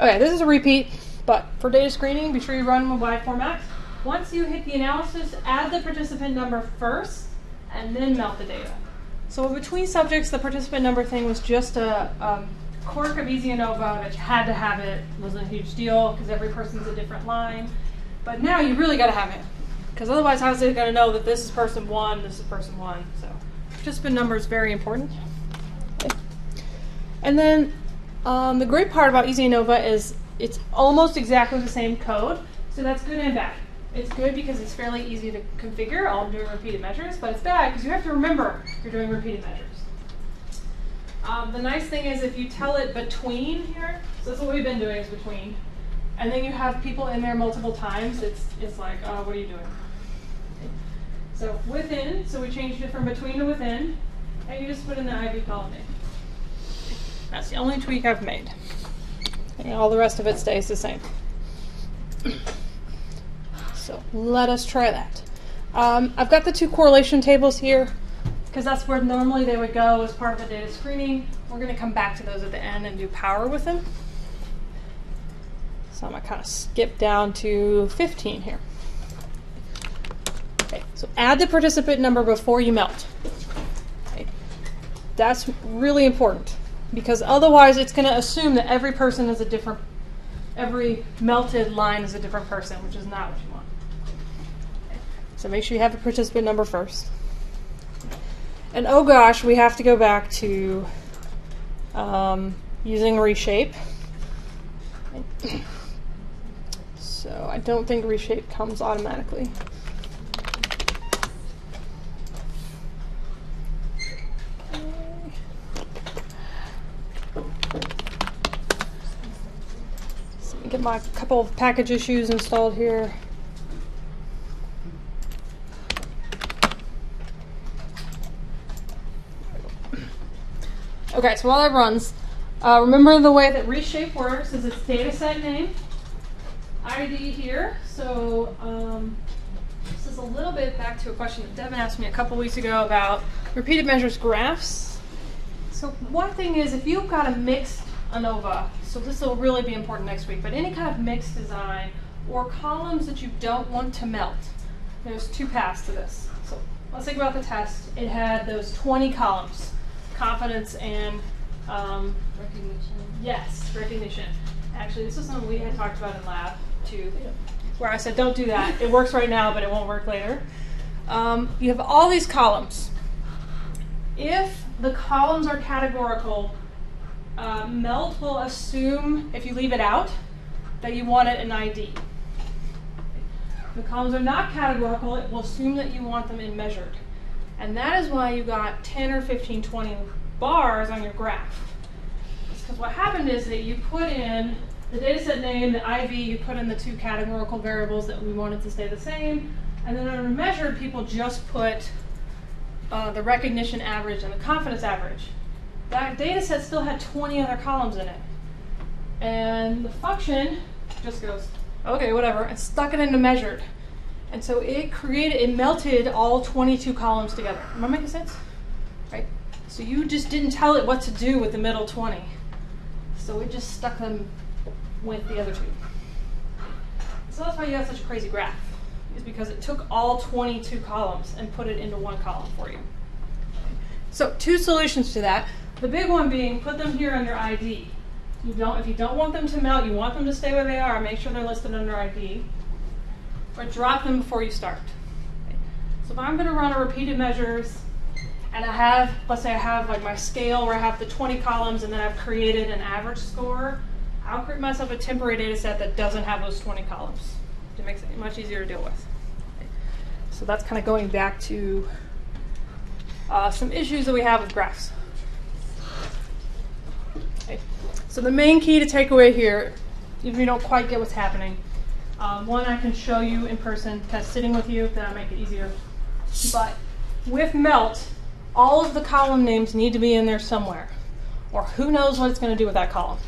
Okay, this is a repeat, but for data screening, be sure you run with wide format. Once you hit the analysis, add the participant number first, and then melt the data. So between subjects, the participant number thing was just a um, quirk of ezANOVA you had to have it. it wasn't a huge deal because every person's a different line. But now you really got to have it because otherwise, how's it going to know that this is person one, this is person one? So participant number is very important. Okay. And then um, the great part about ezANOVA is it's almost exactly the same code, so that's good and bad. It's good because it's fairly easy to configure. I'm doing repeated measures, but it's bad because you have to remember you're doing repeated measures. Um, the nice thing is if you tell it between here, so that's what we've been doing is between, and then you have people in there multiple times, it's, it's like, oh, what are you doing? So within, so we changed it from between to within, and you just put in the IV column name. That's the only tweak I've made. And all the rest of it stays the same. So let us try that. Um, I've got the two correlation tables here because that's where normally they would go as part of the data screening. We're going to come back to those at the end and do power with them. So I'm going to kind of skip down to 15 here. Okay, so add the participant number before you melt. Okay. That's really important because otherwise it's going to assume that every person is a different, every melted line is a different person, which is not what you want. So make sure you have a participant number first. And oh gosh, we have to go back to um, using reshape. so I don't think reshape comes automatically. get my couple of package issues installed here. Okay, so while that runs, uh, remember the way that reshape works is it's data set name, ID here. So um, this is a little bit back to a question that Devin asked me a couple weeks ago about repeated measures graphs. So one thing is if you've got a mixed ANOVA, so this will really be important next week, but any kind of mixed design or columns that you don't want to melt, there's two paths to this. So let's think about the test. It had those 20 columns, confidence and um, recognition. Yes, recognition. Actually, this is something we had talked about in lab too, where I said, don't do that. It works right now, but it won't work later. Um, you have all these columns. If the columns are categorical, uh, Melt will assume, if you leave it out, that you want it in ID. The columns are not categorical, it will assume that you want them in measured. And that is why you got 10 or 15, 20 bars on your graph. Because what happened is that you put in the dataset name, the IV, you put in the two categorical variables that we wanted to stay the same, and then under measured, people just put uh, the recognition average and the confidence average that data set still had 20 other columns in it. And the function just goes, okay, whatever, and stuck it into measured. And so it created, it melted all 22 columns together. Am I making sense? Right? So you just didn't tell it what to do with the middle 20. So it just stuck them with the other two. So that's why you have such a crazy graph, is because it took all 22 columns and put it into one column for you. So two solutions to that. The big one being put them here under ID. You don't, if you don't want them to melt, you want them to stay where they are, make sure they're listed under ID. Or drop them before you start. So if I'm going to run a repeated measures, and I have, let's say I have like my scale where I have the 20 columns and then I've created an average score, I'll create myself a temporary data set that doesn't have those 20 columns. It makes it much easier to deal with. So that's kind of going back to uh, some issues that we have with graphs. So the main key to take away here, if you don't quite get what's happening, um, one I can show you in person, kind of sitting with you, that'll make it easier. But with Melt, all of the column names need to be in there somewhere. Or who knows what it's going to do with that column.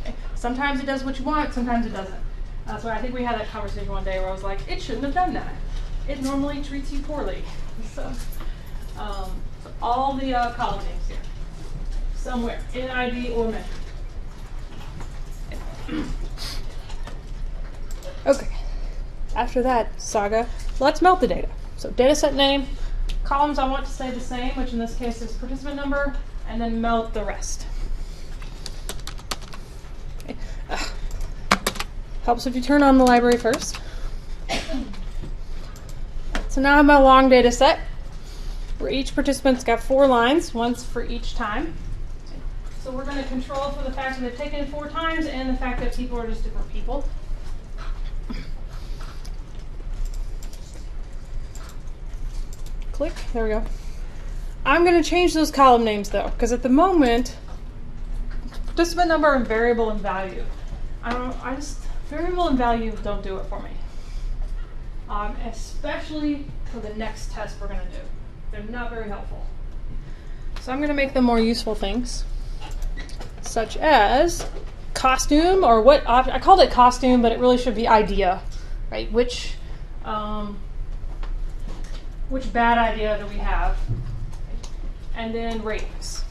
Okay? Sometimes it does what you want, sometimes it doesn't. That's why I think we had that conversation one day where I was like, it shouldn't have done that. It normally treats you poorly. So, um, so all the uh, column names here, somewhere, in ID or measure. Okay. After that saga, let's melt the data. So data set name, columns I want to stay the same, which in this case is participant number, and then melt the rest. Okay. Helps if you turn on the library first. So now I have my long data set where each participant's got four lines, once for each time. So we're going to control for the fact that they've taken it four times and the fact that people are just different people. Click, there we go. I'm going to change those column names though, because at the moment, participant number and variable and value. I don't, I just, variable and value don't do it for me. Um, especially for the next test we're going to do. They're not very helpful. So I'm going to make them more useful things, such as costume or what I called it costume, but it really should be idea, right? Which um, which bad idea do we have? And then ratings.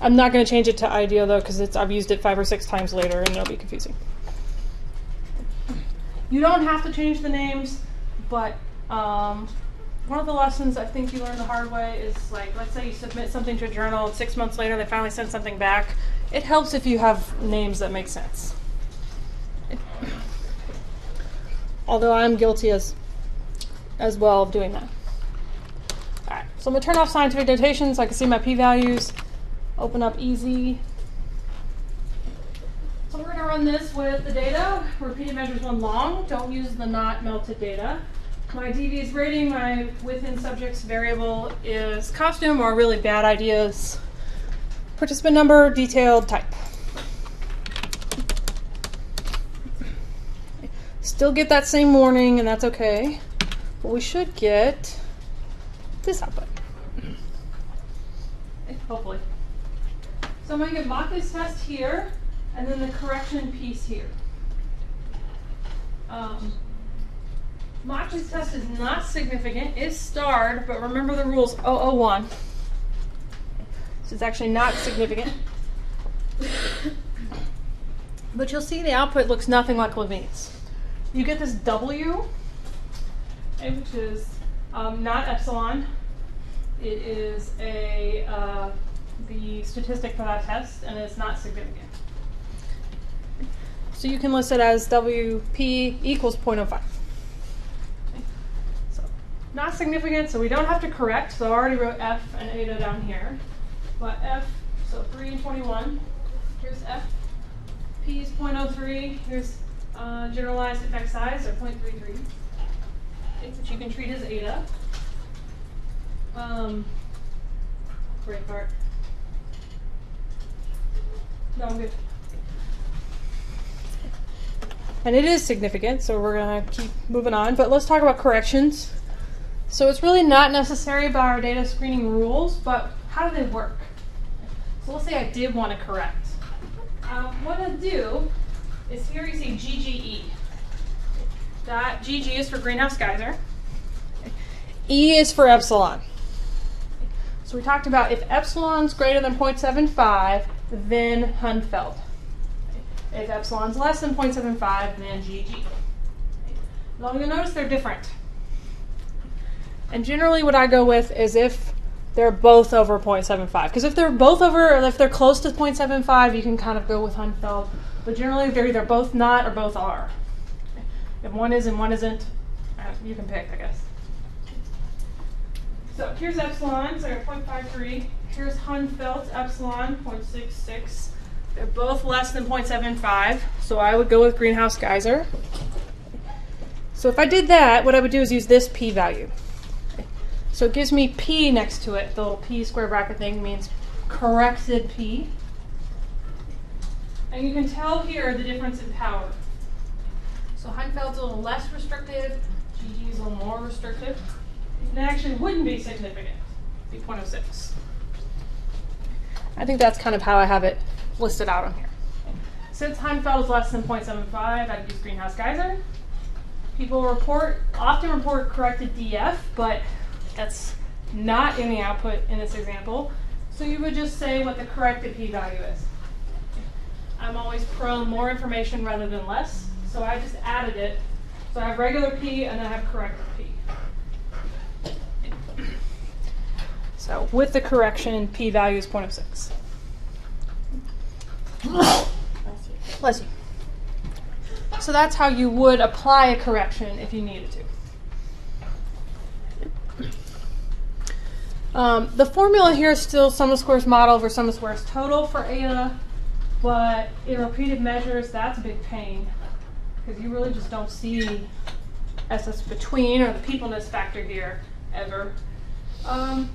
I'm not going to change it to idea though because I've used it five or six times later and it'll be confusing. You don't have to change the names, but um, one of the lessons I think you learn the hard way is like, let's say you submit something to a journal, six months later they finally send something back. It helps if you have names that make sense. Although I'm guilty as as well of doing that. Alright, so I'm gonna turn off scientific notation so I can see my p-values. Open up easy. So we're gonna run this with the data. Repeated measures one long. Don't use the not melted data. My DV's rating, my within subjects variable is costume or really bad ideas. Participant number, detailed type. Still get that same warning and that's okay. But we should get this output. Hopefully. So I'm going to get Mauchly's test here and then the correction piece here. Um, Mauchly's test is not significant, is starred, but remember the rules 001. So it's actually not significant. but you'll see the output looks nothing like Levene's. You get this W which is um, not epsilon. It is a uh, the statistic for that test, and it's not significant. So you can list it as WP equals 0.05. Not significant, so we don't have to correct. So I already wrote F and eta down here. But F, so 3 and 21. Here's F. P is 0.03. Here's uh, generalized effect size, or 0.33 which you can treat as eta. Um, great part. No, I'm good. And it is significant, so we're going to keep moving on. But let's talk about corrections. So it's really not necessary by our data screening rules, but how do they work? So let's say I did want to correct. Uh, what I do is here you see GGE. That GG is for Greenhouse-Geisser. E is for epsilon. So we talked about if epsilon's greater than 0.75, then Huynh-Feldt. If epsilon's less than 0.75, then GG. Now you'll notice they're different. And generally what I go with is if they're both over 0.75. Because if they're both over, if they're close to 0.75, you can kind of go with Huynh-Feldt. But generally they're either both not or both are. If one is and one isn't, uh, you can pick, I guess. So here's epsilon, so I got 0.53. Here's Huynh-Feldt, epsilon, 0.66. They're both less than 0.75, so I would go with Greenhouse-Geisser. So if I did that, what I would do is use this p-value. So it gives me p next to it. The little p square bracket thing means corrected p. And you can tell here the difference in power. So Huynh-Feldt's a little less restrictive, GG is a little more restrictive. It actually wouldn't be significant, be 0.06. I think that's kind of how I have it listed out on here. Since Huynh-Feldt is less than 0.75, I'd use Greenhouse-Geisser. People report often report corrected DF, but that's not in the output in this example. So you would just say what the corrected p-value is. I'm always prone more information rather than less. So I just added it. So I have regular P and I have corrected P. So with the correction, P value is 0.06. Bless you. So that's how you would apply a correction if you needed to. Um, the formula here is still sum of squares model over sum of squares total for eta, but in repeated measures, that's a big pain because you really just don't see SS between or the peopleness factor here ever. Um,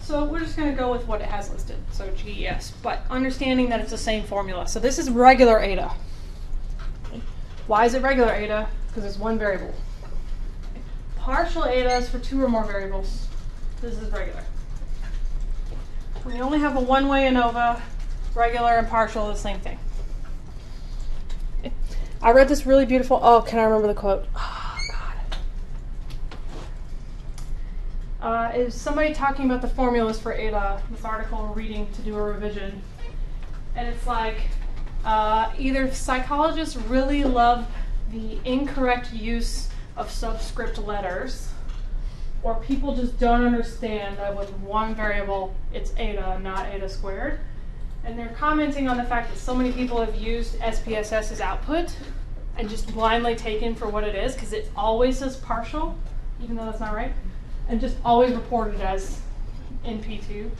so we're just going to go with what it has listed, so GES, but understanding that it's the same formula. So this is regular eta. Why is it regular eta? Because it's one variable. Partial eta is for two or more variables. This is regular. We only have a one-way ANOVA, regular and partial the same thing. I read this really beautiful, oh, can I remember the quote? Oh, God. Uh, is somebody talking about the formulas for eta, this article reading to do a revision. And it's like, uh, either psychologists really love the incorrect use of subscript letters, or people just don't understand that with one variable it's eta, not eta squared. And they're commenting on the fact that so many people have used SPSS as output and just blindly taken for what it is because it always says partial, even though that's not right, and just always reported as in P2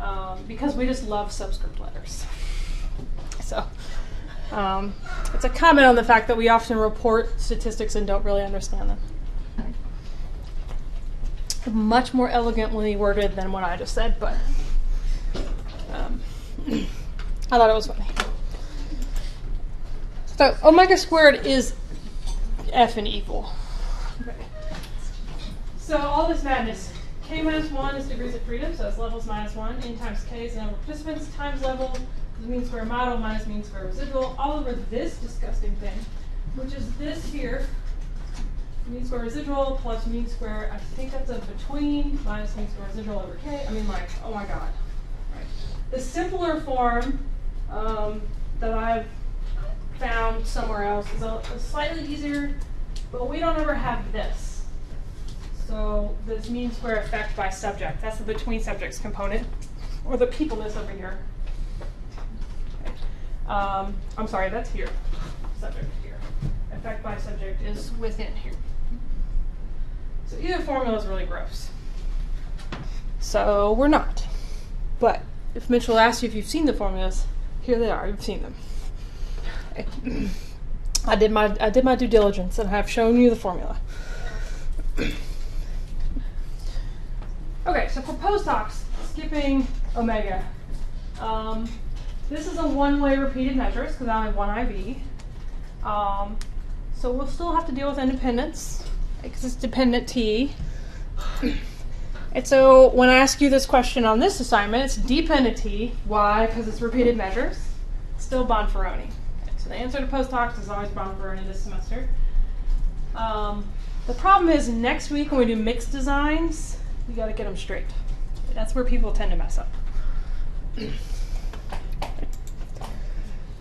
um, because we just love subscript letters. So um, it's a comment on the fact that we often report statistics and don't really understand them. Much more elegantly worded than what I just said, but um, I thought it was funny. So omega squared is f and equal. Okay. So all this madness. K minus 1 is degrees of freedom, so it's levels minus 1. N times K is the number of participants times level the mean square model minus mean square residual, all over this disgusting thing, which is this here, mean square residual plus mean square, I think that's a between minus mean square residual over k. I mean, like, oh my god. The simpler form um, that I've found somewhere else is a, a slightly easier, but we don't ever have this. So this mean square effect by subject, that's the between subjects component, or the people. peopleness over here. Um, I'm sorry, that's here. Subject here. Effect by subject is within here. So either formula is really gross. So we're not. But if Mitchell asks you if you've seen the formulas, here they are. You've seen them. I did my I did my due diligence and I have shown you the formula. okay, so for post-hocs, skipping omega. Um, this is a one-way repeated measures because I have one IV. Um, so we'll still have to deal with independence because it's dependent T. and so when I ask you this question on this assignment, it's dependent T. Why? Because it's repeated measures. Still Bonferroni. So the answer to post-hocs is always Bonferroni this semester. Um, the problem is next week when we do mixed designs, we got to get them straight. That's where people tend to mess up.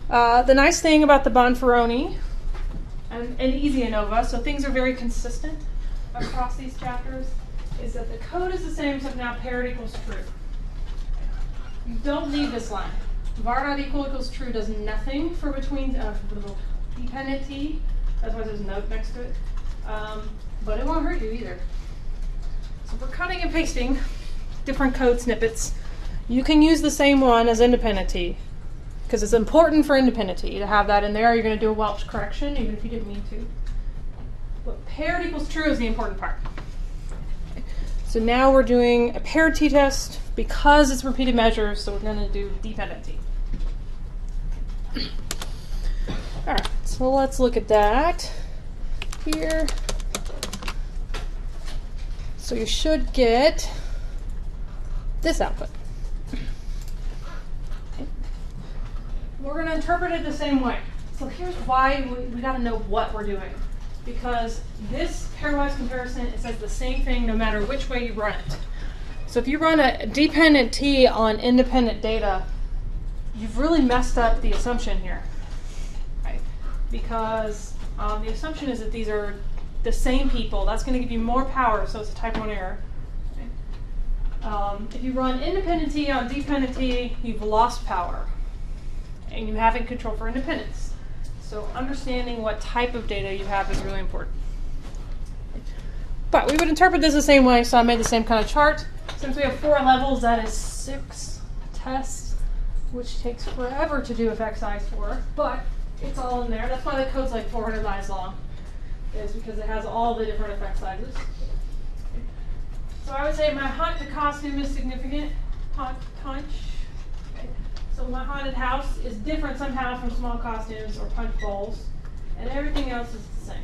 Uh, the nice thing about the Bonferroni and, ezANOVA, so things are very consistent across these chapters, is that the code is the same except now paired equals true. You don't need this line. var equal equals true does nothing for between uh, for dependent t. That's why there's a note next to it. Um, but it won't hurt you either. So for cutting and pasting different code snippets, you can use the same one as independent t because it's important for independent t to have that in there. You're going to do a Welch correction, even if you didn't mean to. But paired equals true is the important part. So now we're doing a paired t-test because it's repeated measures, so we're going to do dependency. All right, so let's look at that here. So you should get this output. We're going to interpret it the same way. So here's why we, we got to know what we're doing. Because this pairwise comparison, it says the same thing no matter which way you run it. So if you run a dependent T on independent data, you've really messed up the assumption here, right? Because um, the assumption is that these are the same people. That's going to give you more power, so it's a type 1 error. Um, if you run independent T on dependent T, you've lost power. And you haven't control for independence. So understanding what type of data you have is really important. But we would interpret this the same way, so I made the same kind of chart. Since we have four levels, that is six tests, which takes forever to do effect size for, but it's all in there. That's why the code's like 400 lines long, is because it has all the different effect sizes. So I would say my hunt to costume is significant. Hunt, punch. So my haunted house is different somehow from small costumes or punch bowls, and everything else is the same.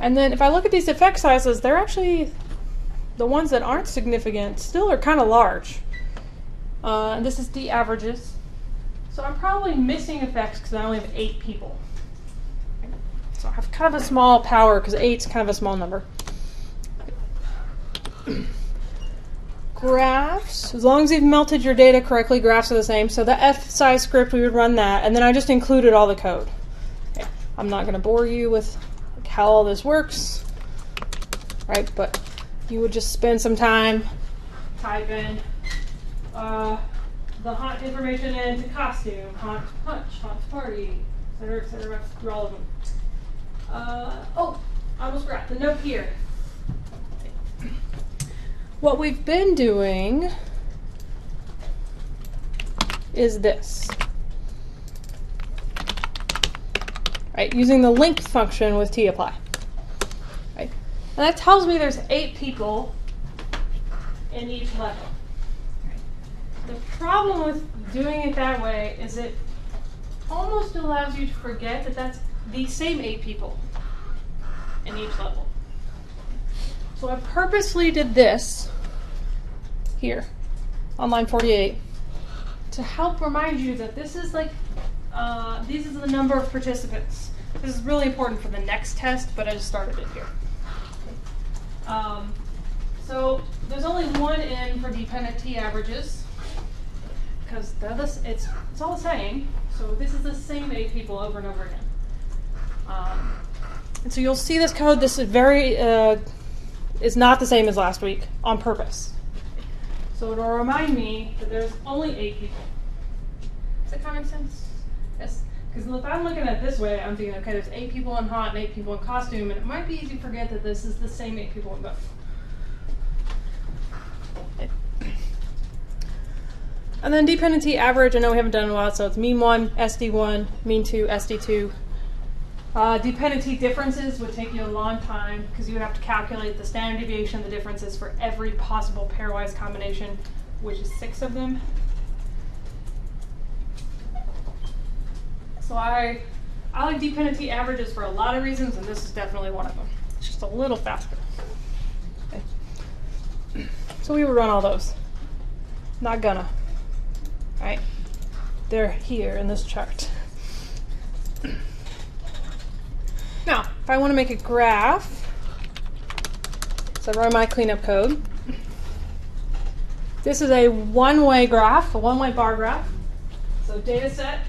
And then if I look at these effect sizes, they're actually the ones that aren't significant still are kind of large. Uh, and this is the averages. So I'm probably missing effects because I only have eight people. So I have kind of a small power because eight's kind of a small number. Graphs, as long as you've melted your data correctly, graphs are the same. So the F size script, we would run that, and then I just included all the code. Okay. I'm not going to bore you with how all this works, right? But you would just spend some time, type in uh, the haunt information into costume, haunt punch, haunt party, etc., etc., through all of them. Uh, oh, I almost forgot the note here. What we've been doing is this. Right, using the length function with tapply. Right? And that tells me there's eight people in each level. Right? The problem with doing it that way is it almost allows you to forget that that's the same eight people in each level. So I purposely did this here on line 48 to help remind you that this is like, uh, these is the number of participants. This is really important for the next test, but I just started it here. Um, so there's only one in for dependent t averages because it's, it's all the same. So this is the same eight people over and over again. Um, and so you'll see this code. This is very uh, is not the same as last week on purpose. So it'll remind me that there's only eight people. Does that kind of make sense? Yes. Because if I'm looking at it this way, I'm thinking, okay, there's eight people in hot and eight people in costume, and it might be easy to forget that this is the same eight people in both. And then dependency average, I know we haven't done in a while, so it's mean 1, SD1, mean 2, SD2. Uh, dependent differences would take you a long time because you would have to calculate the standard deviation, of the differences for every possible pairwise combination, which is six of them. So I, I like dependent T averages for a lot of reasons, and this is definitely one of them. It's just a little faster. Okay. So we would run all those. Not gonna. Right? They're here in this chart. Now, if I want to make a graph, so run my cleanup code. This is a one-way graph, a one-way bar graph. So data set,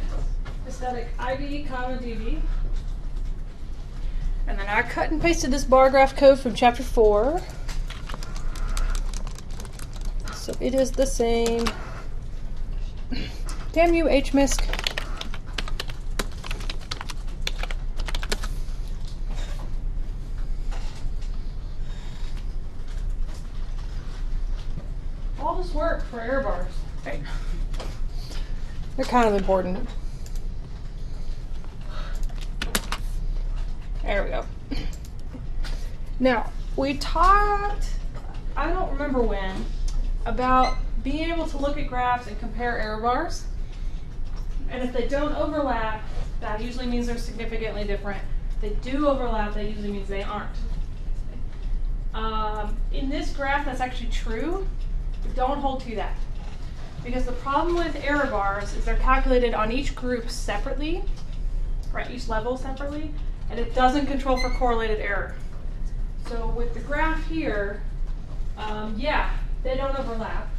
aesthetic ID, comma DB. And then I cut and pasted this bar graph code from chapter 4. So it is the same. Damn you, HMISC. work for error bars. Right. They're kind of important. There we go. Now, we talked, I don't remember when, about being able to look at graphs and compare error bars. And if they don't overlap, that usually means they're significantly different. If they do overlap, that usually means they aren't. Um, in this graph, that's actually true. but Don't hold to that. Because the problem with error bars is they're calculated on each group separately, right, each level separately, and it doesn't control for correlated error. So with the graph here, um, yeah, they don't overlap.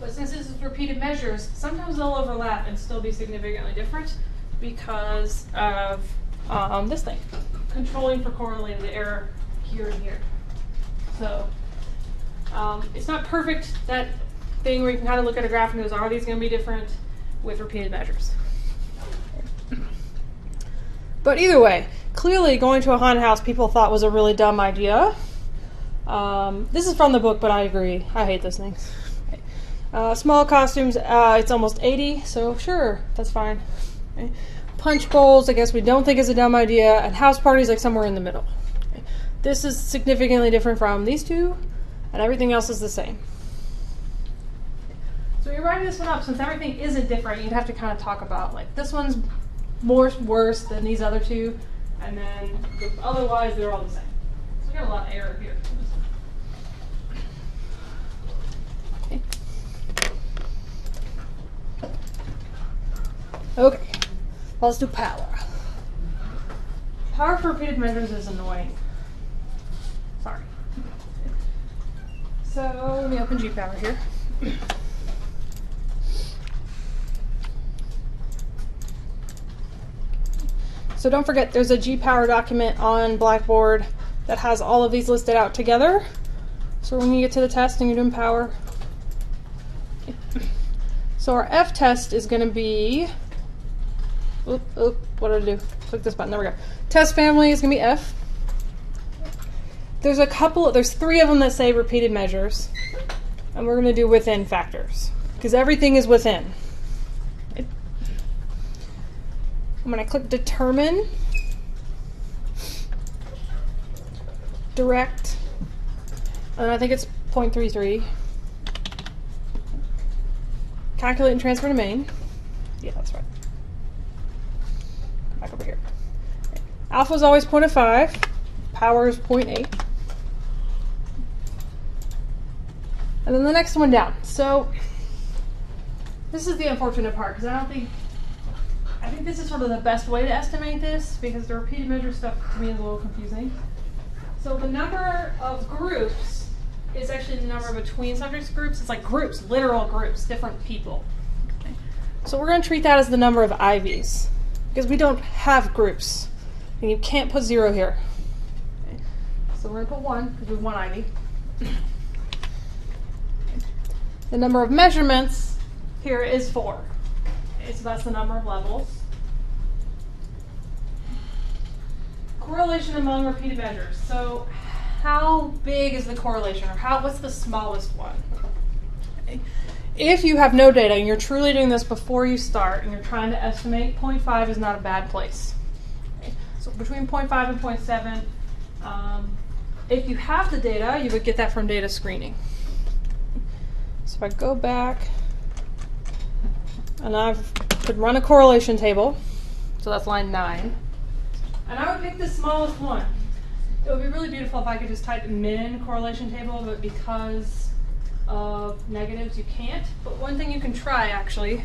But since this is repeated measures, sometimes they'll overlap and still be significantly different because of um, this thing, controlling for correlated error here and here. So um, it's not perfect, that thing where you can kind of look at a graph and goes, are these going to be different with repeated measures? But either way, clearly going to a haunted house people thought was a really dumb idea. Um, this is from the book, but I agree. I hate those things. Uh, small costumes, uh, it's almost 80, so sure, that's fine. Okay. Punch bowls, I guess we don't think is a dumb idea, and house parties, like somewhere in the middle. Okay. This is significantly different from these two, and everything else is the same. You're writing this one up, since everything isn't different, you'd have to kind of talk about, like, this one's more worse than these other two, and then the, otherwise they're all the same. So we got a lot of error here. Okay. Okay, well, let's do power. Power for repeated measures is annoying. Sorry. So let me open G power here. So don't forget, there's a G-Power document on Blackboard that has all of these listed out together. So when you get to the test and you're doing power. So our F test is going to be, oop, oop, what did I do? Click this button, there we go. Test family is going to be F. There's a couple, there's three of them that say repeated measures. And we're going to do within factors. Because everything is within. I'm going to click determine, direct, and I think it's 0.33. Calculate and transfer to main. Yeah, that's right. Come back over here. Alpha is always 0.5, power is 0.8. And then the next one down. So this is the unfortunate part because I don't think I think this is sort of the best way to estimate this because the repeated measure stuff to me is a little confusing. So the number of groups is actually the number between subjects groups. It's like groups, literal groups, different people. Okay. So we're going to treat that as the number of IVs because we don't have groups. And you can't put zero here. Okay. So we're going to put one because we have one IV. The number of measurements here is four. So that's the number of levels. Correlation among repeated measures. So how big is the correlation or how what's the smallest one? If you have no data and you're truly doing this before you start and you're trying to estimate, 0.5 is not a bad place. So between 0.5 and 0.7, um, if you have the data, you would get that from data screening. So if I go back and I could run a correlation table, so that's line 9, and I would pick the smallest one. It would be really beautiful if I could just type min correlation table, but because of negatives you can't. But one thing you can try actually,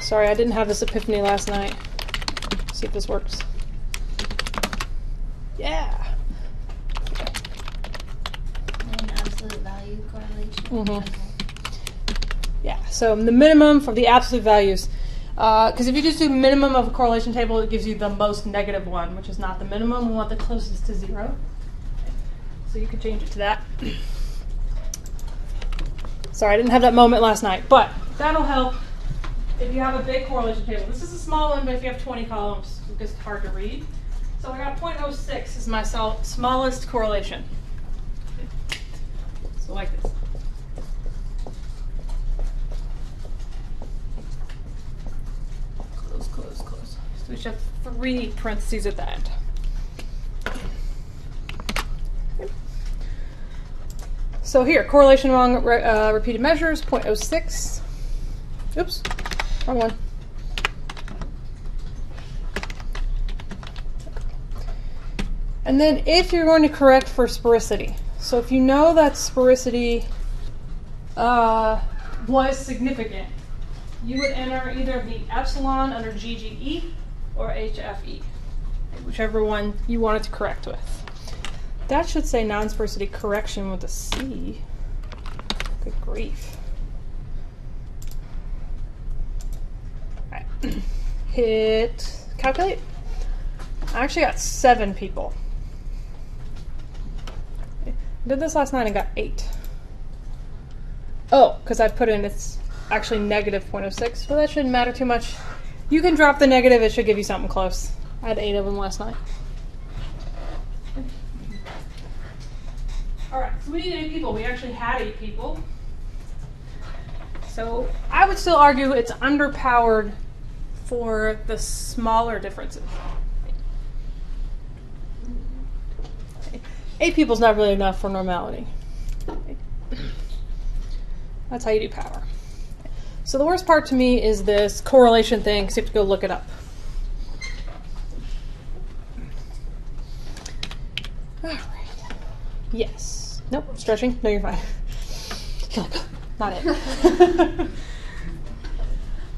sorry I didn't have this epiphany last night. Let's see if this works. Yeah. An absolute value correlation. Mhm. So the minimum for the absolute values. Uh, because if you just do minimum of a correlation table, it gives you the most negative one, which is not the minimum. We want the closest to zero. So you could change it to that. Sorry, I didn't have that moment last night, but that'll help if you have a big correlation table. This is a small one, but if you have 20 columns, it's hard to read. So I got 0.06 is my smallest correlation. So like this. Close, close, close. So we have three parentheses at the end. So here, correlation among re- uh, repeated measures, 0.06. Oops, wrong one. And then if you're going to correct for sphericity, so if you know that sphericity uh, was significant, you would enter either the epsilon under GGE or HFE, whichever one you wanted to correct with. That should say non-sphericity correction with a C. Good grief. All right. Hit calculate. I actually got seven people. I did this last night and got eight. Oh, because I put in it's actually negative 0.06, but well, that shouldn't matter too much. You can drop the negative, it should give you something close. I had eight of them last night. Alright, so we need eight people. We actually had eight people. So I would still argue it's underpowered for the smaller differences. Eight people's not really enough for normality. That's how you do power. So the worst part to me is this correlation thing, because you have to go look it up. All right. Yes. Nope. Stretching. No, you're fine. You're like, not it.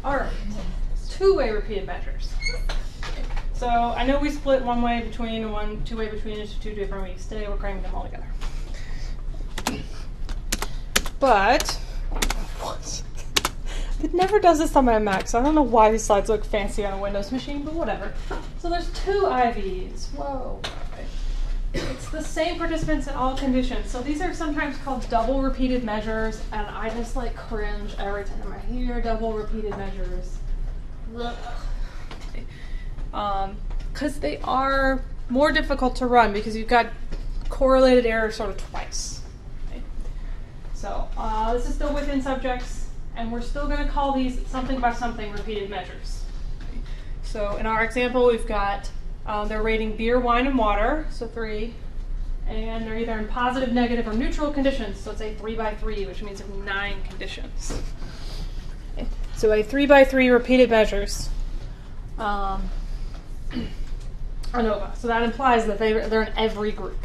All right. Two-way repeated measures. So I know we split one way between one two way between into two different weeks. Today we're cramming them all together. But it never does this on my Mac, so I don't know why these slides look fancy on a Windows machine, but whatever. So there's two IVs. Whoa. It's the same participants in all conditions. So these are sometimes called double repeated measures, and I just like cringe every time I hear double repeated measures. Um, because they are more difficult to run because you've got correlated error sort of twice. So uh, this is still within subjects, and we're still going to call these something by something repeated measures. So in our example, we've got uh, they're rating beer, wine, and water, so three, and they're either in positive, negative, or neutral conditions. So it's a three by three, which means nine conditions. So a three by three repeated measures. Um, ANOVA. So that implies that they, they're in every group.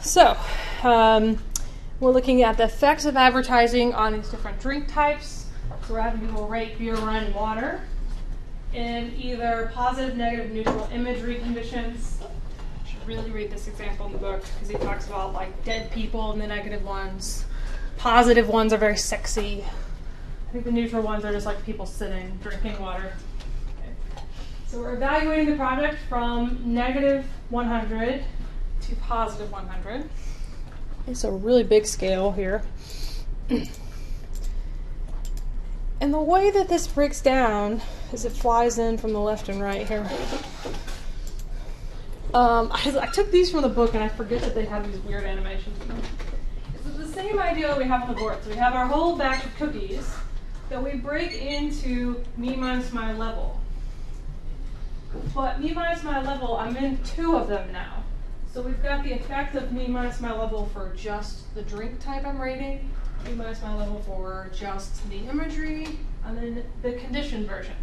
So, um, we're looking at the effects of advertising on these different drink types. So we're having rate beer, wine, and water in either positive, negative, neutral imagery conditions. I should really read this example in the book because he talks about like dead people and the negative ones. Positive ones are very sexy. I think the neutral ones are just like people sitting, drinking water. Okay. So we're evaluating the product from negative 100 to positive 100. It's a really big scale here. and the way that this breaks down is it flies in from the left and right here. Um, I, I, took these from the book and I forget that they have these weird animations. It's the same idea that we have on the board. So we have our whole batch of cookies that we break into me minus my level. But me minus my level, I'm in two of them now. So we've got the effect of me minus my level for just the drink type I'm rating, me minus my level for just the imagery, and then the condition version.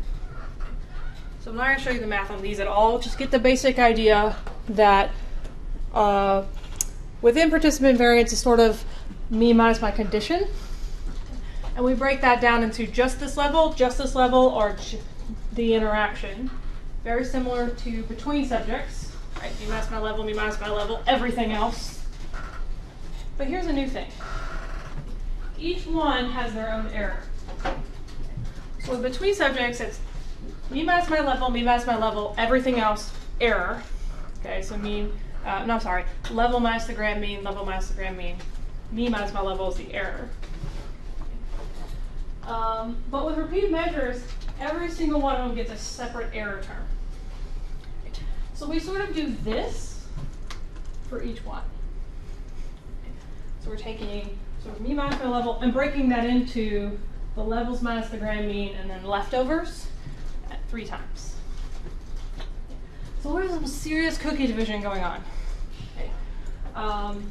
So I'm not going to show you the math on these at all. Just get the basic idea that uh, within participant variance is sort of me minus my condition. And we break that down into just this level, just this level, or the interaction. Very similar to between subjects, right? Me minus my level, me minus my level, everything else. But here's a new thing. Each one has their own error. So between subjects, it's me minus my level, me minus my level, everything else, error. Okay, so mean, uh, no, sorry, level minus the grand mean, level minus the grand mean. Me minus my level is the error. Um, but with repeated measures, every single one of them gets a separate error term. So we sort of do this for each one. So we're taking sort of me minus level and breaking that into the levels minus the grand mean and then leftovers at three times. So there's some serious cookie division going on. Okay. Um,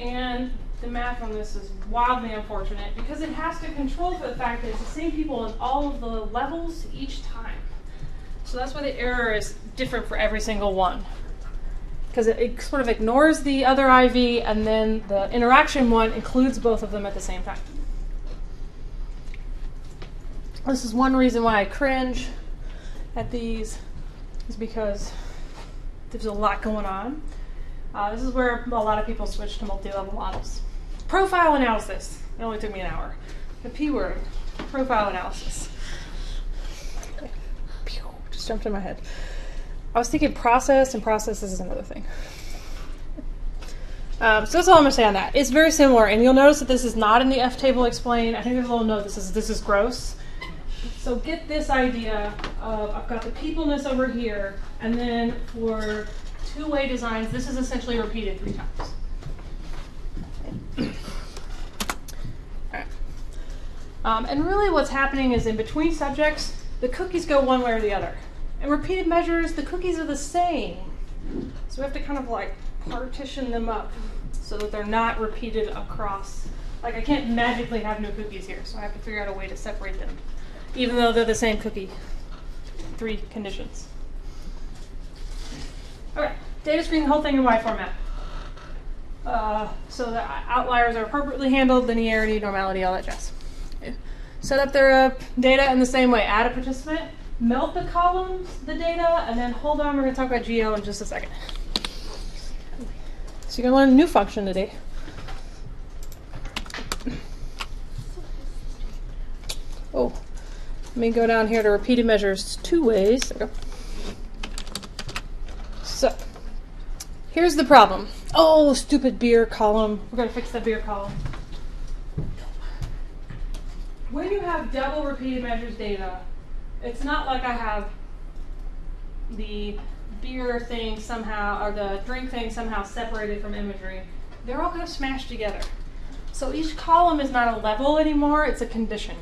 and the math on this is wildly unfortunate because it has to control for the fact that it's the same people in all of the levels each time. So that's why the error is different for every single one. Because it, it, sort of ignores the other IV and then the interaction one includes both of them at the same time. This is one reason why I cringe at these, is because there's a lot going on. Uh, this is where a lot of people switch to multi-level models. Profile analysis. It only took me an hour. The P word. profile analysis. Just jumped in my head. I was thinking process, and process is another thing. Um, so that's all I'm going to say on that. It's very similar, and you'll notice that this is not in the F table explained. I think there's a little note that says this is gross. So get this idea of I've got the peopleness over here, and then for two-way designs, this is essentially repeated three times. Um, and really what's happening is in between subjects, the cookies go one way or the other. And repeated measures, the cookies are the same. So we have to kind of like partition them up so that they're not repeated across. Like I can't magically have no cookies here, so I have to figure out a way to separate them, even though they're the same cookie. Three conditions. Okay, data screen the whole thing in Y format. Uh, so the outliers are appropriately handled, linearity, normality, all that jazz. Set up their uh, data in the same way. Add a participant, melt the columns, the data, and then hold on, we're going to talk about GL in just a second. So you're going to learn a new function today. Oh, let me go down here to repeated measures two ways. So, here's the problem. Oh, stupid beer column. We're going to fix that beer column. When you have double repeated measures data, it's not like I have the beer thing somehow, or the drink thing somehow separated from imagery. They're all kind of smashed together. So each column is not a level anymore, it's a condition.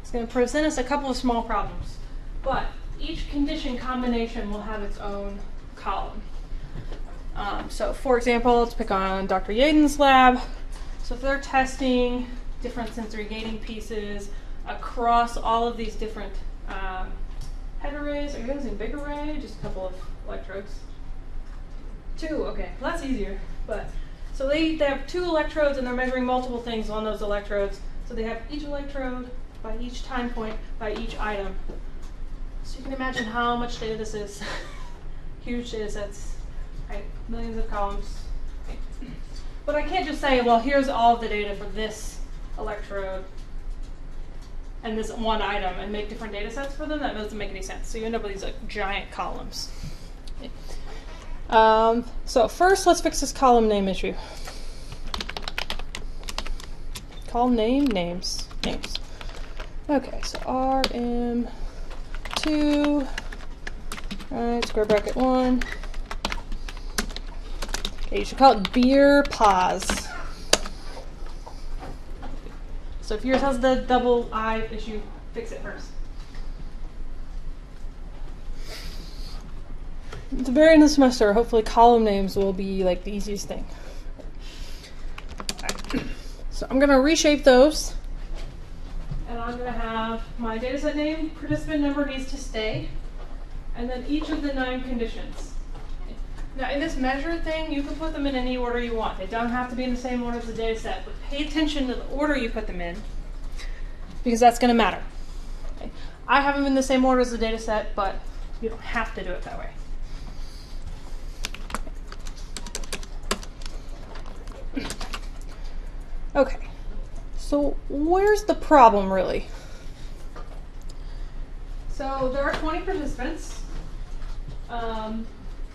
It's going to present us a couple of small problems. But each condition combination will have its own column. Um, so for example, let's pick on Dr. Yaden's lab. So if they're testing different sensory gating pieces across all of these different um, head arrays, are you using big array? Just a couple of electrodes? Two, okay, well, that's easier. But So they, they have two electrodes and they're measuring multiple things on those electrodes. So they have each electrode by each time point by each item. So you can imagine how much data this is. Huge data sets, right? Millions of columns. But I can't just say, well, here's all of the data for this electrode and this one item and make different data sets for them. That doesn't make any sense. So you end up with these like giant columns. Um, so first, let's fix this column name issue. Column name, names, names. Okay, so RM2, right, square bracket 1. Okay, you should call it beerpos. So if yours has the double I issue, fix it first. At the very end of the semester, hopefully column names will be like the easiest thing. So I'm going to reshape those. And I'm going to have my dataset name, participant number needs to stay, and then each of the nine conditions. Now in this measure thing, you can put them in any order you want. They don't have to be in the same order as the data set, but pay attention to the order you put them in because that's going to matter. Okay. I have them in the same order as the data set, but you don't have to do it that way. Okay, so where's the problem really? So there are 20 participants. Um,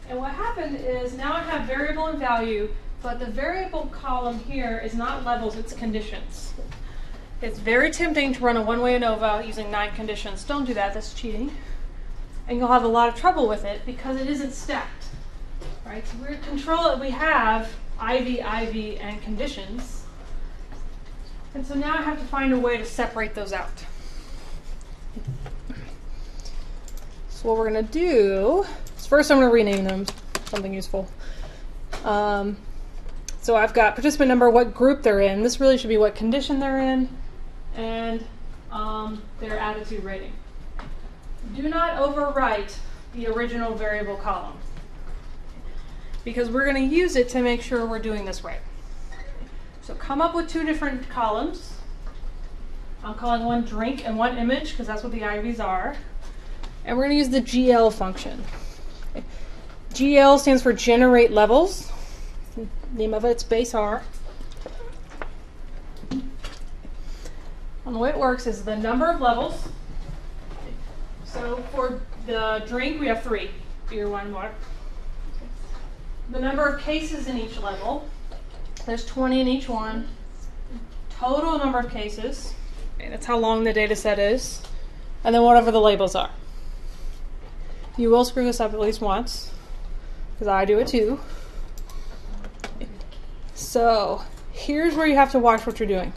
and what happened is now I have variable and value, but the variable column here is not levels, it's conditions. It's very tempting to run a one-way ANOVA using nine conditions. Don't do that, that's cheating. And you'll have a lot of trouble with it because it isn't stacked. Right? So we're control that we have IV, IV, and conditions. And so now I have to find a way to separate those out. So what we're going to do first I'm going to rename them something useful. Um, so I've got participant number, what group they're in. This really should be what condition they're in and um, their attitude rating. Do not overwrite the original variable column because we're going to use it to make sure we're doing this right. So come up with two different columns. I'm calling one drink and one image because that's what the IVs are. And we're going to use the GL function. GL stands for generate levels. Name of it's base R. And the way it works is the number of levels. So for the drink, we have three beer, wine, water. The number of cases in each level, there's 20 in each one. Total number of cases, okay, that's how long the data set is, and then whatever the labels are. You will screw this up at least once, because I do it too. So here's where you have to watch what you're doing.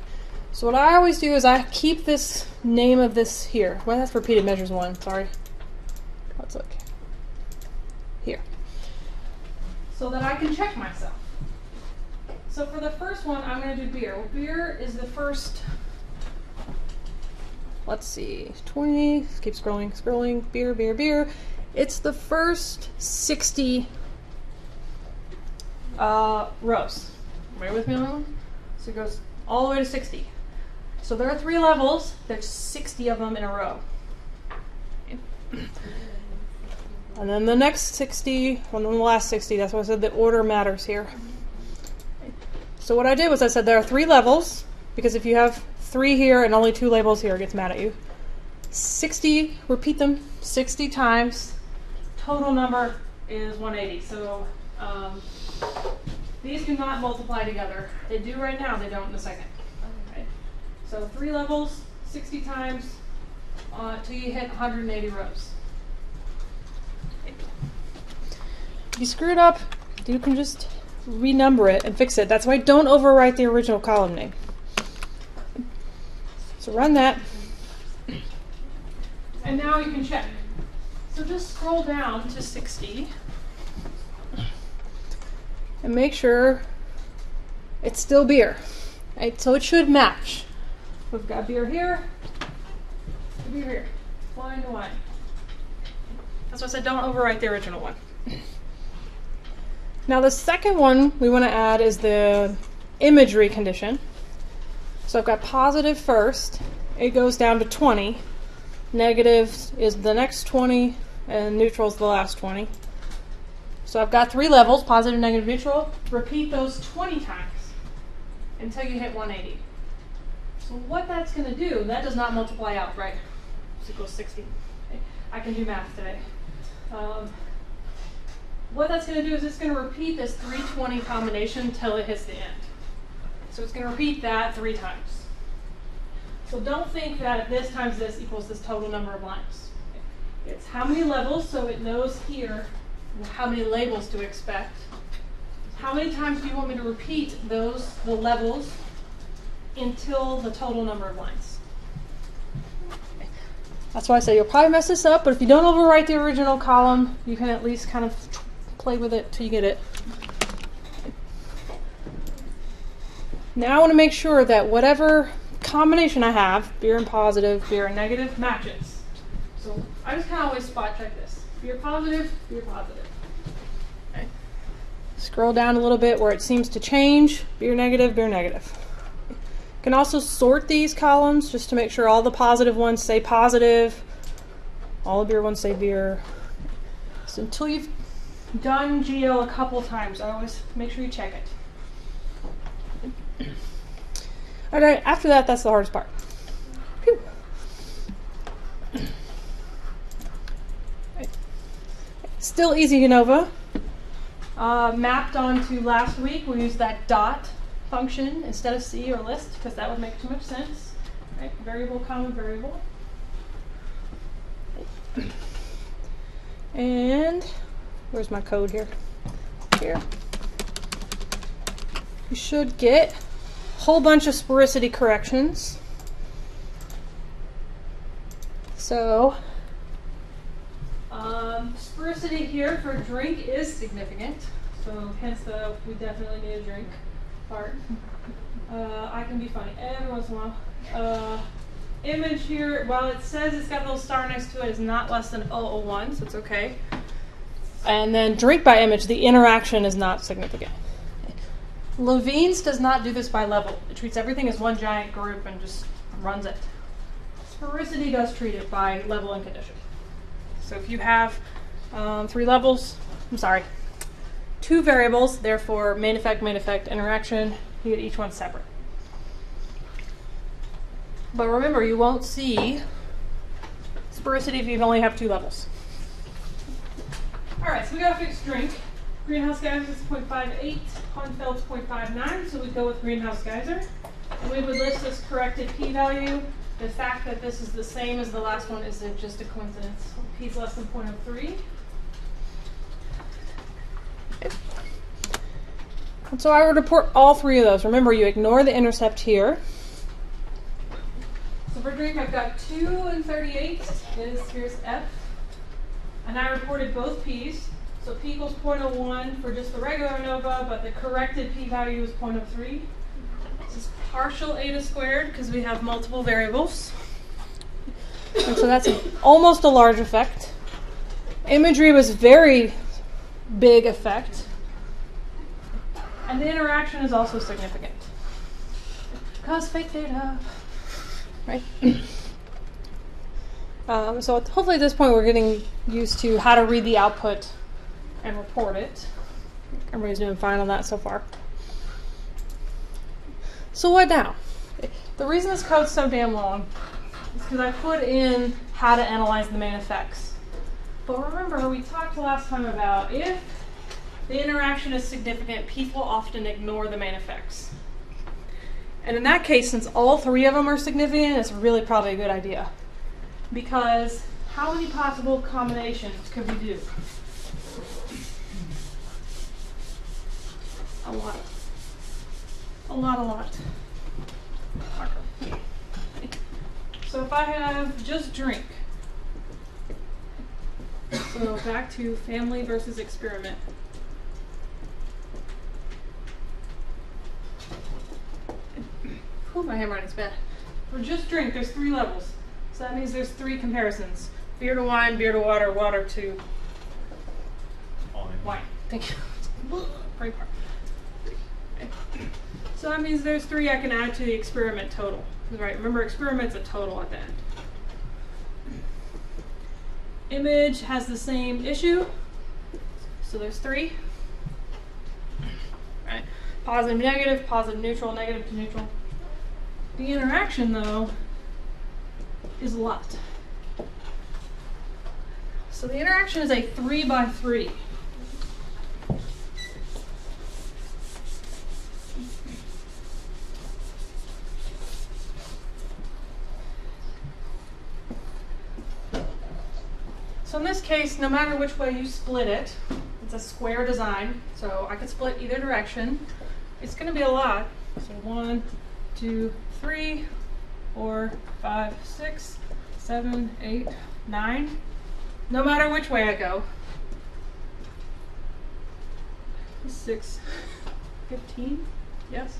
So what I always do is I keep this name of this here. Well, that's repeated measures one. Sorry. Let's look here, so that I can check myself. So for the first one, I'm going to do beer. Well, beer is the first. Let's see, 20. Keep scrolling, scrolling. Beer, beer, beer. It's the first 60 uh, rows. Are with me on that one? So it goes all the way to 60. So there are three levels. There's 60 of them in a row. And then the next 60, and then the last 60, that's why I said the order matters here. So what I did was I said there are three levels, because if you have three here and only two labels here, it gets mad at you. 60, repeat them 60 times. Total number is 180. So um, these do not multiply together. They do right now, they don't in a second. Okay. So three levels, 60 times, uh, till you hit 180 rows. If you screw it up, you can just renumber it and fix it. That's why don't overwrite the original column name. So run that. And now you can check. So just scroll down to 60 and make sure it's still beer. Right? So it should match. We've got beer here, beer here, wine to wine. That's why I said don't overwrite the original one. Now the second one we want to add is the imagery condition. So I've got positive first. It goes down to 20. Negative is the next 20, and neutral is the last 20. So I've got three levels, positive, negative, neutral. Repeat those 20 times until you hit 180. So what that's going to do, that does not multiply out, right? So it goes 60. Okay. I can do math today. Um, what that's going to do is it's going to repeat this 320 combination until it hits the end. So it's going to repeat that three times. So don't think that this times this equals this total number of lines. It's how many levels, so it knows here how many labels to expect. How many times do you want me to repeat those, the levels, until the total number of lines? That's why I say you'll probably mess this up, but if you don't overwrite the original column, you can at least kind of play with it till you get it. Now I want to make sure that whatever combination I have, beer and positive, beer and negative, matches. So I just kind of always spot check this. Beer positive, beer positive. Scroll down a little bit where it seems to change. Beer negative, beer negative. You can also sort these columns just to make sure all the positive ones say positive, all the beer ones say beer. So until you've done GL a couple times, I always make sure you check it. All right, after that, that's the hardest part. Whew. Still ezANOVA. Uh, mapped onto last week, we used that dot function instead of C or list because that would make too much sense. Right? Variable, common variable. And where's my code here? Here. You should get a whole bunch of sphericity corrections. So, um, here for drink is significant. So hence the we definitely need a drink part. Uh, I can be funny every once in a while. Uh, image here, while it says it's got a little star next to it, is not less than 001, so it's okay. And then drink by image, the interaction is not significant. Levene's does not do this by level. It treats everything as one giant group and just runs it. Sphericity does treat it by level and condition. So if you have um, three levels, I'm sorry, two variables, therefore main effect, main effect, interaction, you get each one separate. But remember, you won't see sphericity if you only have two levels. All right, so we got a fixed drink. Greenhouse-Geisser is 0.58, Huynh-Feldt's 0.59, so we go with greenhouse geyser. And we would list this corrected p-value. The fact that this is the same as the last one is it just a coincidence. P is less than 0.03. And so I would report all three of those. Remember, you ignore the intercept here. So for drink, I've got 2 and 38 is, here's F. And I reported both P's. So P equals 0.01 for just the regular ANOVA, but the corrected p-value is 0.03. Partial eta squared because we have multiple variables. And so that's a, almost a large effect. Imagery was very big effect. And the interaction is also significant. Because fake data. Right? um, so hopefully at this point we're getting used to how to read the output and report it. Everybody's doing fine on that so far. So what now? The reason this code's so damn long is because I put in how to analyze the main effects. But remember, we talked last time about if the interaction is significant, people often ignore the main effects. And in that case, since all three of them are significant, it's really probably a good idea. Because how many possible combinations could we do? A lot. A lot, a lot. So if I have just drink, so back to family versus experiment. Whew, my handwriting's bad. For just drink, there's three levels. So that means there's three comparisons. Beer to wine, beer to water, water to wine. Thank you. Great part. So that means there's three I can add to the experiment total. Right, remember experiment's a total at the end. Image has the same issue. So there's three. Right. Positive, negative, positive, neutral, negative to neutral. The interaction though is a lot. So the interaction is a three by three. So in this case, no matter which way you split it, it's a square design, so I could split either direction. It's going to be a lot. So one, two, three, four, five, six, seven, eight, nine. No matter which way I go. Six, 15, yes?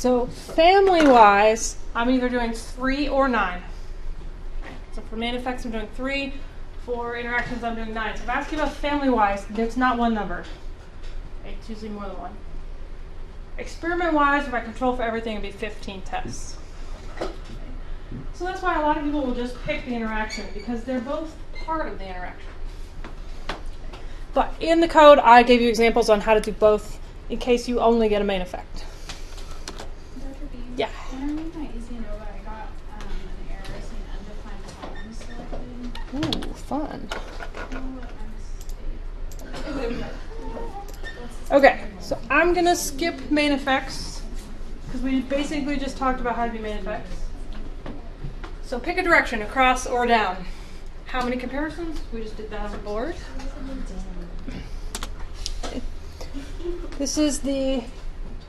So family-wise, I'm either doing three or nine. So for main effects, I'm doing three. For interactions, I'm doing nine. So if I ask you about family-wise, there's not one number. It's usually more than one. Experiment-wise, if I control for everything, it'd be 15 tests. So that's why a lot of people will just pick the interaction because they're both part of the interaction. But in the code, I gave you examples on how to do both in case you only get a main effect. Yeah. Underneath my ezANOVA, I got um, an error saying undefined columns selected. Ooh, fun. Okay, so I'm gonna skip main effects because we basically just talked about how to do main effects. So pick a direction, across or down. How many comparisons? We just did that on the board. This is the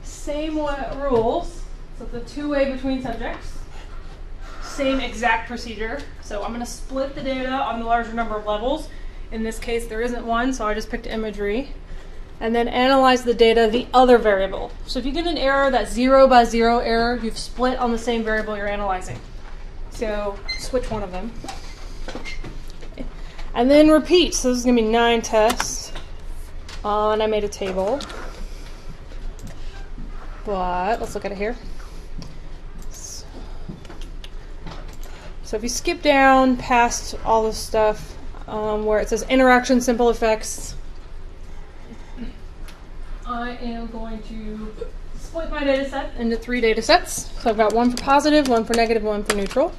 same rules. So the two-way between subjects. Same exact procedure. So I'm going to split the data on the larger number of levels. In this case, there isn't one, so I just picked imagery. And then analyze the data the other variable. So if you get an error, that zero by zero error, you've split on the same variable you're analyzing. So switch one of them. And then repeat. So this is going to be nine tests. Uh, and I made a table. But let's look at it here. So if you skip down past all this stuff um, where it says interaction simple effects, I am going to split my data set into three data sets. So I've got one for positive, one for negative, one for neutral.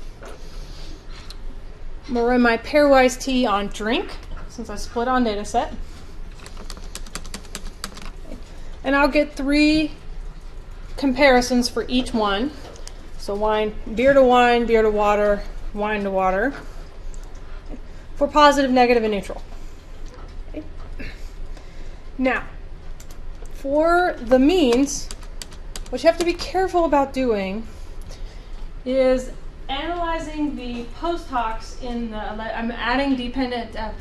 I'm going to run my pairwise t on drink since I split on data set. And I'll get three comparisons for each one. So wine, beer to wine, beer to water, wine to water. For positive, negative, and neutral. Okay. Now, for the means, what you have to be careful about doing is analyzing the post hocs in the. I'm adding dependent. Uh,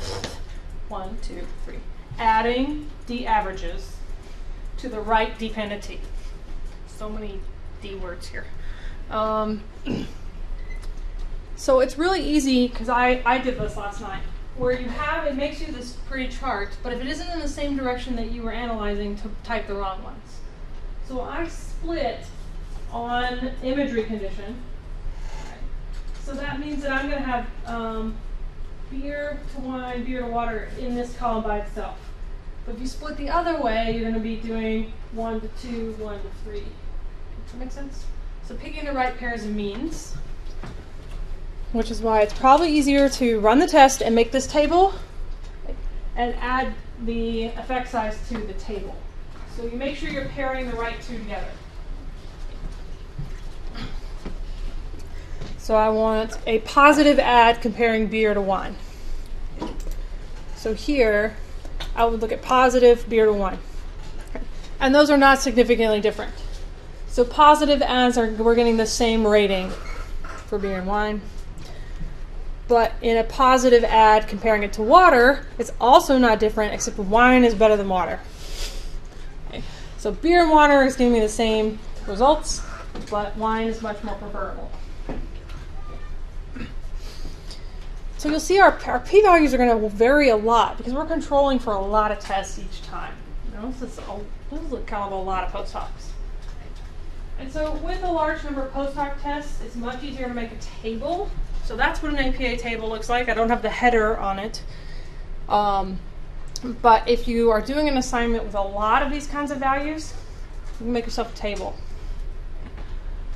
one, two, three. Adding d averages to the right dependent t. So many d words here. Um, so it's really easy because I, I did this last night where you have it makes you this pretty chart, but if it isn't in the same direction that you were analyzing, to type the wrong ones. So I split on imagery condition. So that means that I'm going to have um, beer to wine, beer to water in this column by itself. But if you split the other way, you're going to be doing 1 to 2, 1 to 3. Does that make sense? So picking the right pairs of means, which is why it's probably easier to run the test and make this table and add the effect size to the table. So you make sure you're pairing the right two together. So I want a positive add comparing beer to wine. So here, I would look at positive beer to wine. And those are not significantly different. So positive adds are we're getting the same rating for beer and wine. But in a positive ad comparing it to water, it's also not different except wine is better than water. Okay. So beer and water is giving me the same results, but wine is much more preferable. So you'll see our, our p-values are going to vary a lot because we're controlling for a lot of tests each time. You know, this is, a, this is kind of a lot of post hocs. And so with a large number of post hoc tests, it's much easier to make a table. So that's what an APA table looks like. I don't have the header on it. Um, but if you are doing an assignment with a lot of these kinds of values, you can make yourself a table.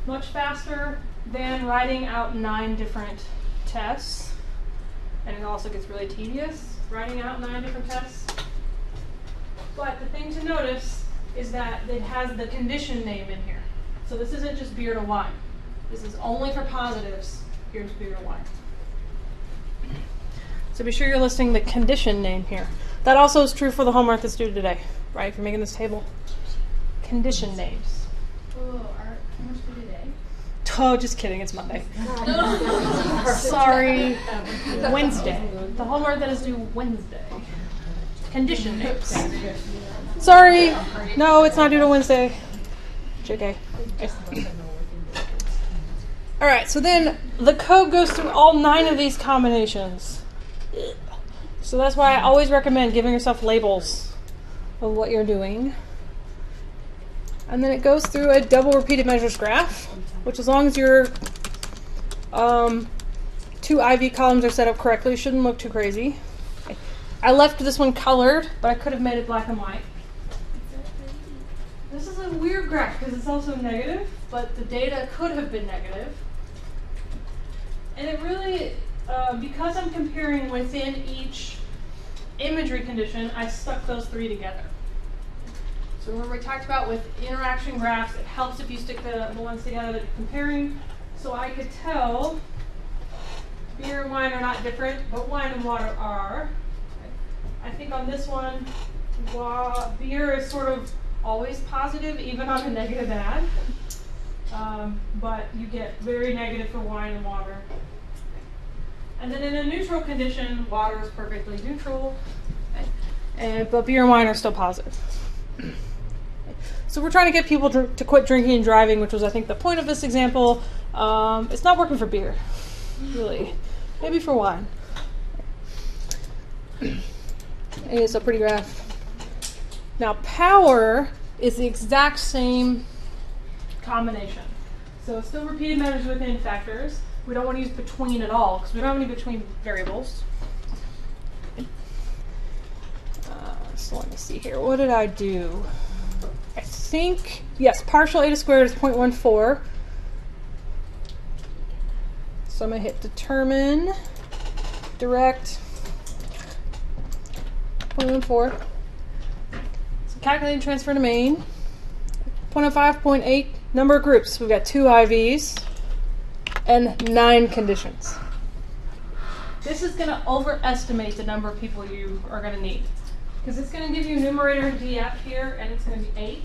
Much faster than writing out nine different tests and it also gets really tedious writing out nine different tests. But the thing to notice is that it has the condition name in here. So this isn't just beer to wine. This is only for positives. Beer to wine. So be sure you're listing the condition name here. That also is true for the homework that's due today, right? If you're making this table. Condition names. Oh, our, much did today? Oh, just kidding. It's Monday. Sorry. Wednesday. The homework that is due Wednesday. Condition names. Sorry. No, it's not due to Wednesday. JK. All right, so then the code goes through all nine of these combinations. So that's why I always recommend giving yourself labels of what you're doing. And then it goes through a double repeated measures graph, which as long as your um, two IV columns are set up correctly, shouldn't look too crazy. I left this one colored, but I could have made it black and white. This is a weird graph because it's also negative, but the data could have been negative. And it really, uh, because I'm comparing within each imagery condition, I stuck those three together. So remember we talked about with interaction graphs, it helps if you stick the, the ones together that you're comparing. So I could tell beer and wine are not different, but wine and water are. I think on this one, beer is sort of always positive, even on a negative add. Um, but you get very negative for wine and water. And then in a neutral condition, water is perfectly neutral, and, but beer and wine are still positive. So we're trying to get people to, to quit drinking and driving, which was, I think, the point of this example. Um, it's not working for beer, really. Maybe for wine. It's a pretty graph. Now, power is the exact same combination. So still repeated measures within factors. We don't want to use between at all because we don't have any between variables. Uh, so let me see here. What did I do? I think, yes, partial eta squared is 0.14. So I'm going to hit determine, direct, 0.14. So calculating transfer to main. 0.05, 0.8, number of groups. We've got two IVs and nine conditions. This is going to overestimate the number of people you are going to need. Because it's going to give you numerator df here, and it's going to be 8,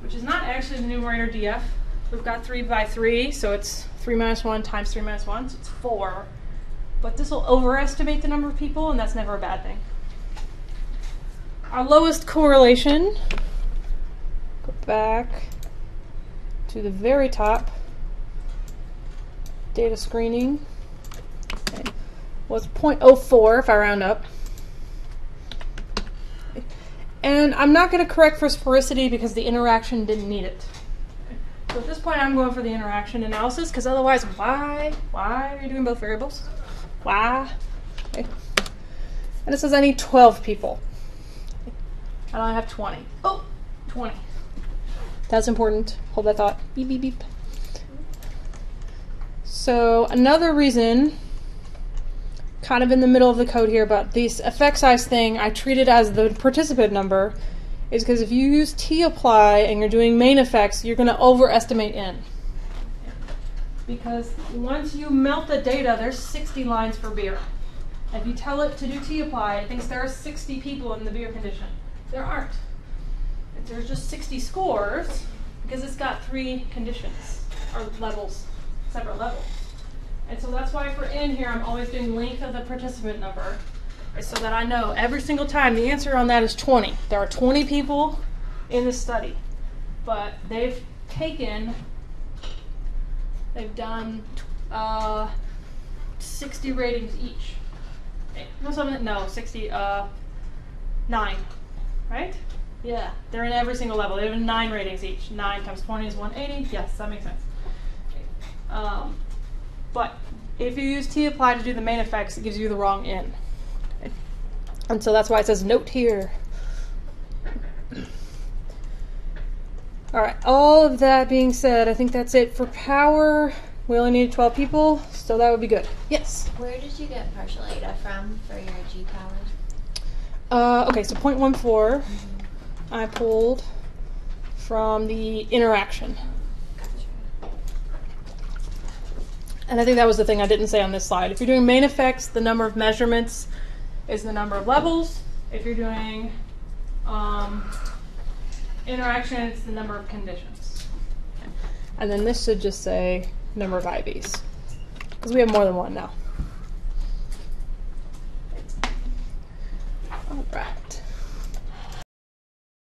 which is not actually the numerator df. We've got 3 by 3, so it's 3 minus 1 times 3 minus 1, so it's 4. But this will overestimate the number of people, and that's never a bad thing. Our lowest correlation, go back to the very top, data screening, okay, was 0.04 if I round up. And I'm not going to correct for sphericity because the interaction didn't need it. So at this point, I'm going for the interaction analysis because otherwise, why? Why are you doing both variables? Why? Okay. And it says I need 12 people. I have 20. Oh, 20. That's important. Hold that thought. Beep, beep, beep. So another reason, kind of in the middle of the code here, but this effect size thing, I treat it as the participant number, is because if you use tapply and you're doing main effects, you're going to overestimate n. Because once you melt the data, there's 60 lines for beer. If you tell it to do tapply, it thinks there are 60 people in the beer condition. There aren't. There's just 60 scores because it's got three conditions or levels, separate levels. And so that's why for in here, I'm always doing length of the participant number so that I know every single time the answer on that is 20. There are 20 people in the study, but they've taken, they've done uh, 60 ratings each. No, something, no, 60, uh, nine, right? Yeah, they're in every single level. They have nine ratings each. Nine times 20 is 180. Yes, that makes sense. Um, but if you use tapply to do the main effects, it gives you the wrong in. And so that's why it says note here. All right, all of that being said, I think that's it for power. We only need 12 people, so that would be good. Yes? Where did you get partial eta from for your G*Power? Uh, okay, so 0.14 I pulled from the interaction. And I think that was the thing I didn't say on this slide. If you're doing main effects, the number of measurements is the number of levels. If you're doing um, interaction, it's the number of conditions. And then this should just say number of IVs, because we have more than one now. All right.